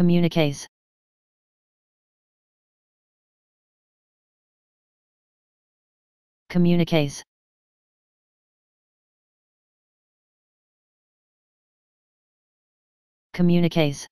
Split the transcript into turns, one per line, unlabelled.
Communiques. Communiques. Communiques.